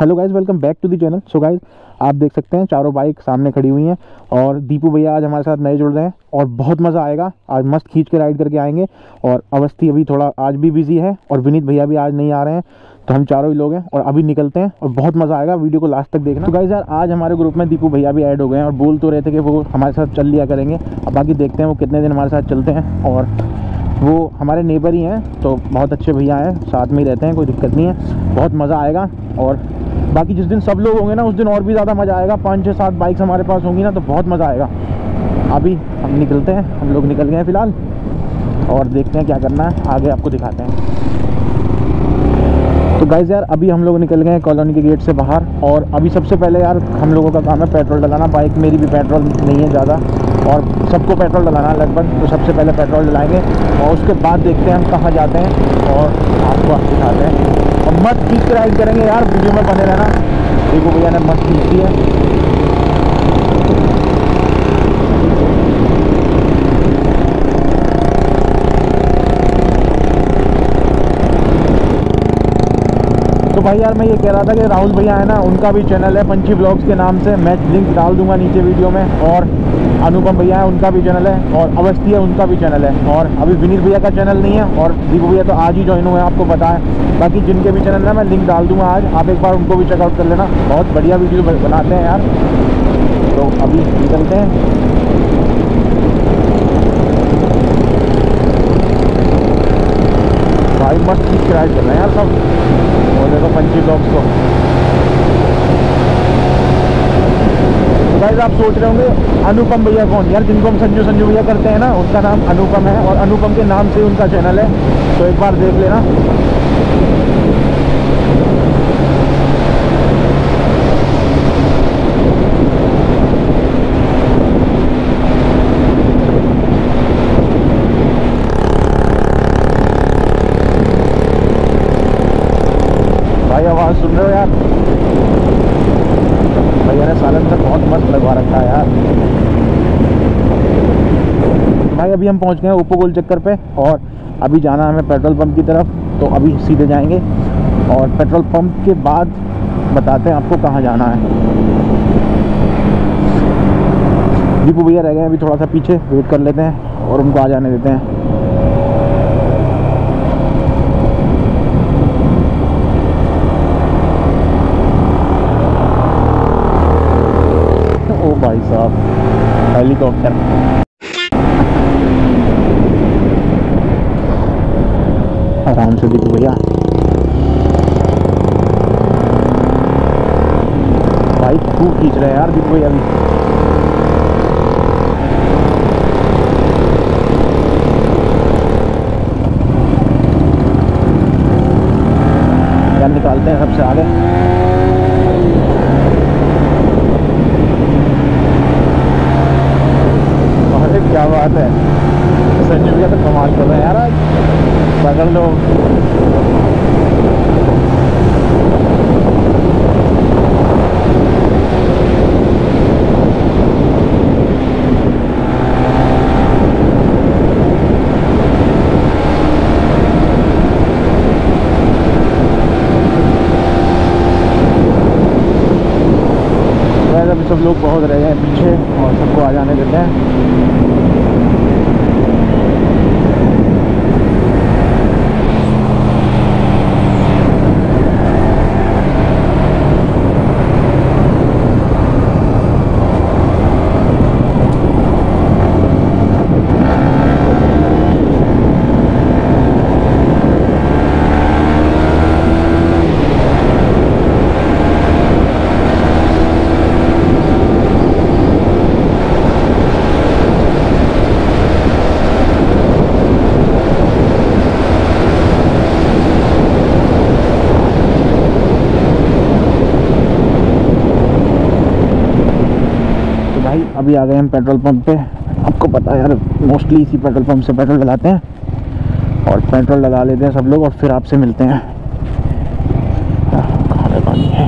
Hello guys welcome back to the channel so guys आप देख सकते हैं, चारों बाइक सामने खड़ी हुई हैं और दीपू भैया आज हमारे साथ नए जुड़ रहे हैं और बहुत मज़ा आएगा। आज मस्त खींच के राइड करके आएँगे और अवस्थी अभी थोड़ा आज भी बिज़ी है और विनीत भैया भी आज नहीं आ रहे हैं। तो हम चारों ही लोग हैं और अभी निकलते हैं और बहुत मज़ा आएगा वीडियो को लास्ट तक देखना। तो गाइज़ यार, आज हमारे ग्रुप में दीपू भैया भी ऐड हो गए हैं और बोल तो रहे थे कि वो हमारे साथ चल लिया करेंगे। अब बाकी देखते हैं वो कितने दिन हमारे साथ चलते हैं और वो हमारे नेबर ही हैं तो बहुत अच्छे भैया हैं, साथ में ही रहते हैं, कोई दिक्कत नहीं है। बहुत मज़ा आएगा और बाकी जिस दिन सब लोग होंगे ना, उस दिन और भी ज़्यादा मज़ा आएगा। पाँच छः सात बाइक्स हमारे पास होंगी ना तो बहुत मज़ा आएगा। अभी हम निकलते हैं, हम लोग निकल गए हैं फ़िलहाल और देखते हैं क्या करना है। आगे आपको दिखाते हैं। तो गाइज़ यार, अभी हम लोग निकल गए हैं कॉलोनी के गेट से बाहर और अभी सबसे पहले यार हम लोगों का काम है पेट्रोल डलाना। बाइक मेरी भी पेट्रोल नहीं है ज़्यादा और सबको पेट्रोल डलाना है लगभग तो सबसे पहले पेट्रोल डलाएँगे और उसके बाद देखते हैं हम कहाँ जाते हैं और आपको आप दिखाते हैं। और मस्त ठीक राइड करेंगे यार, वीडियो में बने रहना। देखो भैया ने मस्त खींची है। तो भाई यार मैं ये कह रहा था कि राहुल भैया है ना, उनका भी चैनल है पंची ब्लॉग्स के नाम से। मैं लिंक डाल दूँगा नीचे वीडियो में। और अनुपम भैया है, उनका भी चैनल है। और अवस्थी है, उनका भी चैनल है। और अभी विनीत भैया का चैनल नहीं है, और दीपू भैया तो आज ही ज्वाइन हुए हैं, आपको पता है। बाकी जिनके भी चैनल है, मैं लिंक डाल दूँगा आज। आप एक बार उनको भी चेकआउट कर लेना। बहुत बढ़िया वीडियो बनाते हैं यार। तो अभी निकलते हैं। भाई मस्त खींच चल रहे हैं यार सब। और देखो पंची ब्लॉग्स को गाइस आप सोच रहे होंगे, अनुपम भैया कौन? यार, जिनको हम संजू संजू भैया करते हैं ना, उनका नाम अनुपम है, और अनुपम के नाम से उनका चैनल है। तो एक बार देख लेना। भाई, आवाज़ सुन रहे हो यार? भैया ने सालन तक बहुत मस्त लगवा रखा है यार। भाई, अभी हम पहुँच गए हैं ओप्पो गोल चक्कर पे और अभी जाना है हमें पेट्रोल पंप की तरफ़ तो अभी सीधे जाएँगे और पेट्रोल पंप के बाद बताते हैं आपको कहाँ जाना है। दीपू भैया रह गए अभी थोड़ा सा पीछे, वेट कर लेते हैं और उनको आ जाने देते हैं। हेलीकॉप्टर आराम से देखो भैया भाई खूब खींच रहे हैं यार देखो भैया अभी निकालते हैं सबसे आगे अरे क्या बात है। संजू भैया तो कमाल कर रहे हैं यार आज। पकड़ लो सब लोग बहुत रह गए हैं पीछे और सबको आ जाने देते हैं तो भाई अभी आ गए हम पेट्रोल पंप पे। आपको पता है यार मोस्टली इसी पेट्रोल पंप से पेट्रोल डलाते हैं और पेट्रोल डला लेते हैं सब लोग और फिर आपसे मिलते हैं। है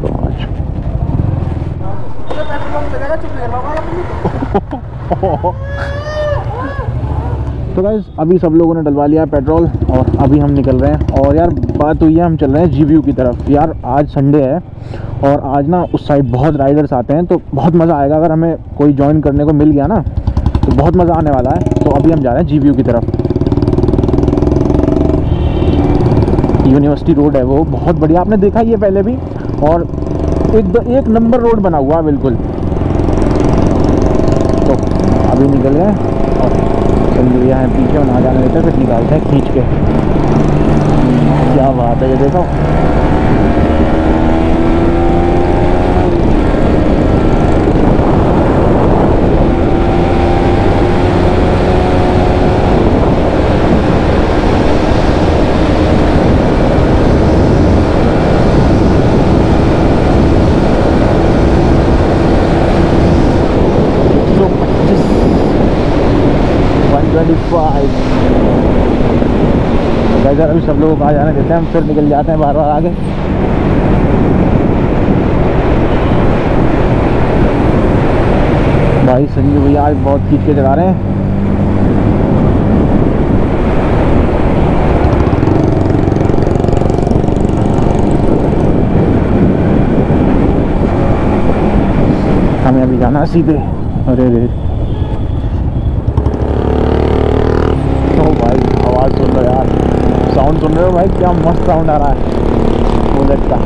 तो आज तो गाइज़ अभी सब लोगों ने डलवा लिया पेट्रोल और अभी हम निकल रहे हैं। और यार, बात हुई है, हम चल रहे हैं जी की तरफ़। यार, आज संडे है और आज ना उस साइड बहुत राइडर्स आते हैं तो बहुत मज़ा आएगा। अगर हमें कोई ज्वाइन करने को मिल गया ना तो बहुत मज़ा आने वाला है। तो अभी हम जा रहे हैं जी की तरफ़। यूनिवर्सिटी रोड है वो। बहुत बढ़िया। आपने देखा ही है पहले भी? और एक एक नंबर रोड बना हुआ है, बिल्कुल। तो अभी निकल गए। और संजू यहाँ पीछे और ना जाने देते फिर निकालते हैं खींच के। क्या बात है, ये देखो। अभी सब लोगों को आ जाने देते हैं, हम फिर निकल जाते हैं बार बार आगे। भाई संजू भैया आज बहुत खींच के चला रहे हैं। हमें अभी जाना सीधे। अरे रे तो भाई आवाज़ सुन लो यार हो भाई, क्या मस्त साउंड आ रहा है। बुलेट का।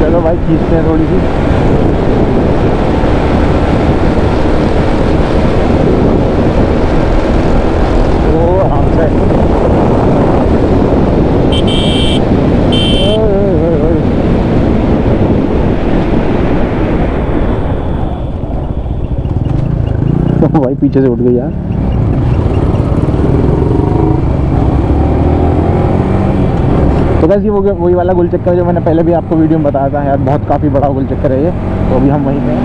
चलो भाई, खींचते हैं थोड़ी सी। पीछे से उठ गई यार। तो कैसे वो वही वाला गोल चक्कर जो मैंने पहले भी आपको वीडियो में बताया था यार, बहुत काफ़ी बड़ा गोल चक्कर है ये। तो अभी हम वहीं पे हैं।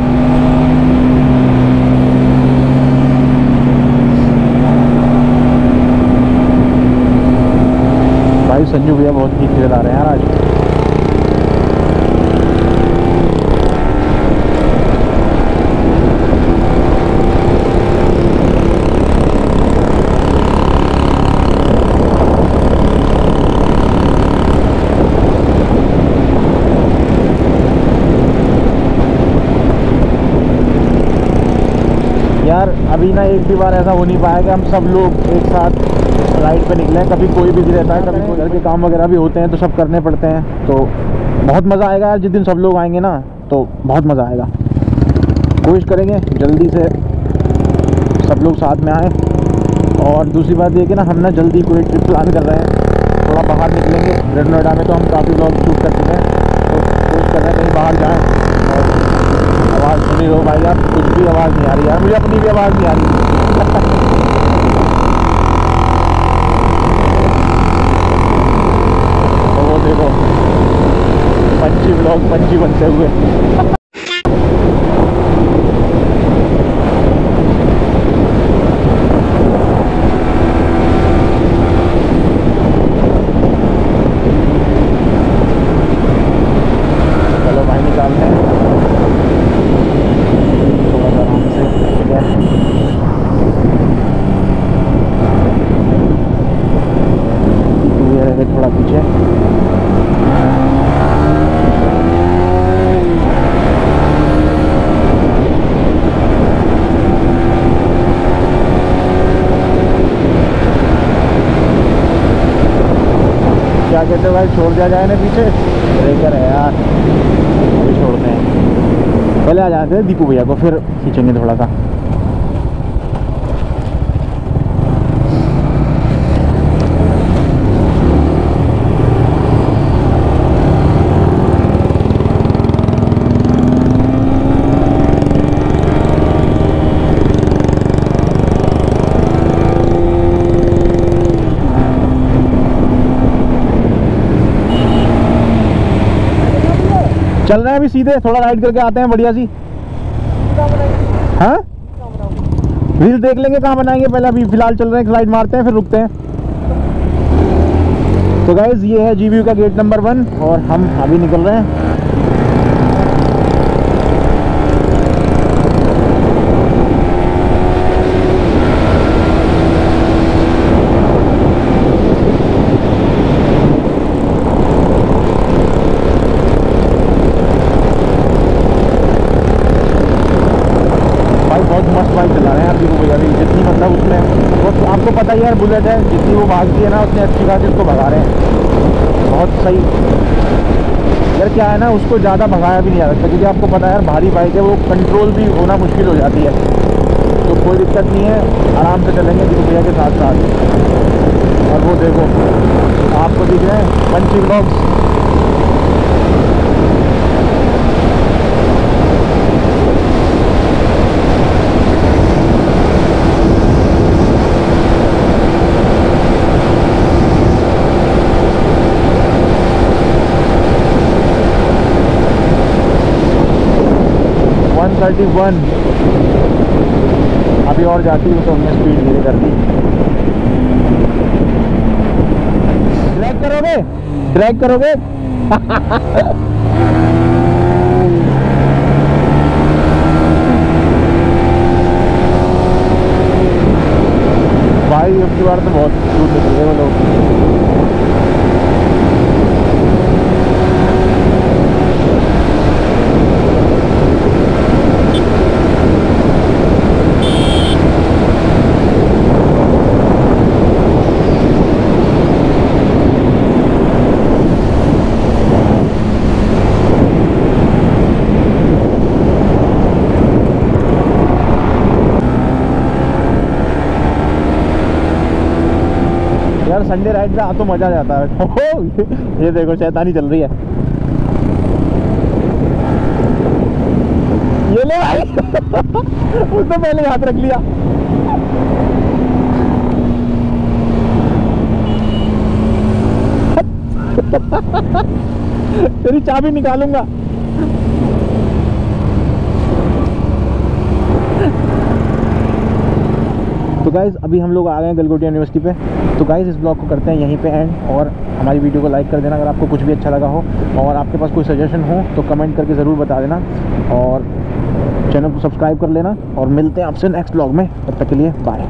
भाई संजू भैया बहुत ठीक चला रहे हैं यार आज। यार, अभी ना एक भी बार ऐसा हो नहीं पाया कि हम सब लोग एक साथ राइड पे निकले कभी कोई बिज़ी रहता है, कभी घर के काम वगैरह भी होते हैं तो सब करने पड़ते हैं। तो बहुत मज़ा आएगा यार, जिस दिन सब लोग आएँगे ना तो बहुत मज़ा आएगा। कोशिश करेंगे जल्दी से सब लोग साथ में आएँ। और दूसरी बात ये कि ना, हम ना जल्दी कोई ट्रिप प्लान कर रहे हैं। थोड़ा बाहर निकलेंगे। ग्रेटर नोएडा में तो हम काफ़ी लोग शूट कर चुके हैं। तो कोशिश कर रहे हैं कहीं बाहर जाएँ। और हो भाई यार कुछ भी आवाज़ नहीं आ रही यार, मुझे अपनी भी आवाज़ नहीं आ रही। तो वो देखो, पंछी ब्लॉग पंछी बनते हुए चलो भाई निकालते हैं थोड़ा सा आराम से ठीक है ये रहे थोड़ा पीछे कहते हो भाई छोड़ दिया जाए ना पीछे। ब्रेकर है यार। छोड़ते हैं। पहले आ जाते हैं दीपू भैया को, फिर खींचेंगे थोड़ा सा। अभी सीधे, थोड़ा राइड करके आते हैं, बढ़िया सी। हाँ? रील देख लेंगे कहाँ बनाएँगे, पहले अभी फ़िलहाल चल रहे हैं स्लाइड मारते हैं, फिर रुकते हैं। तो गाइज़ ये है जीबीयू का गेट नंबर वन और हम अभी निकल रहे हैं भाई बहुत मस्त बाइक चला रहे हैं आप देखो भैया अभी जितनी मतलब उसमें वो तो आपको पता ही यार बुलेट है, जितनी वो भागती है ना, उतनी अच्छी खासी उसको भगा रहे हैं। बहुत सही। यार, क्या है ना, उसको ज़्यादा भगाया भी नहीं जा सकता, क्योंकि आपको पता है, यार, भारी बाइक है, वो कंट्रोल भी होना मुश्किल हो जाती है। तो कोई दिक्कत नहीं है, आराम से चलेंगे दिन भैया के साथ साथ और वो देखो, आपको दिख रहे हैं punching box one thirty one अभी और जाती हूँ तो हमने स्पीड धीरे कर दी। ड्रैग करोगे ड्रैग करोगे भाई अब की बार तो बहुत दूर निकल गए वो लोग। यार संडे राइड पे आ तो मज़ा आ जाता है। ये देखो, शैतानी चल रही है। ये ले भाई। उसने पहले हाथ रख लिया। तेरी चाबी निकालूँगा। तो गाइज़ अभी हम लोग आ गए हैं गलगोटिया यूनिवर्सिटी पे। तो गाइज़ इस ब्लॉग को करते हैं यहीं पे एंड और हमारी वीडियो को लाइक कर देना अगर आपको कुछ भी अच्छा लगा हो, और आपके पास कोई सजेशन हो तो कमेंट करके ज़रूर बता देना, और चैनल को सब्सक्राइब कर लेना, और मिलते हैं आपसे नेक्स्ट ब्लॉग में। तब तक के लिए बाय